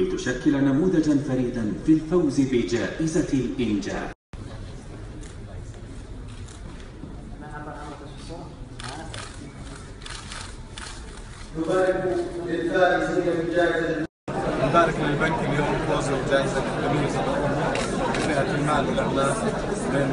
لتشكل نموذجا فريدا في الفوز بجائزة الإنجاز نبارك للفائزين بجائزة نبارك للبنك اليوم فوزه بجائزة كبيرة فئة المال والأغلاف من